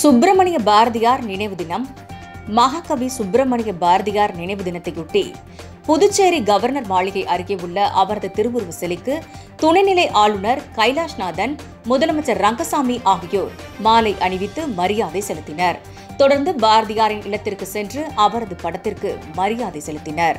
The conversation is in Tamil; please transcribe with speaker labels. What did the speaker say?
Speaker 1: சுப்பிரமணிய பாரதியார் நினைவு தினம். மகாகவி சுப்பிரமணிய பாரதியார் நினைவு தினத்தையொட்டி புதுச்சேரி கவர்னர் மாளிகை அருகே உள்ள அவரது திருவுருவ சிலைக்கு துணைநிலை ஆளுநர் கைலாஷ்நாதன் முதலமைச்சர் ரங்கசாமி ஆகியோர் மாலை அணிவித்து மரியாதை செலுத்தினர். தொடர்ந்து பாரதியாரின் இல்லத்திற்கு சென்று அவரது படத்திற்கு மரியாதை செலுத்தினர்.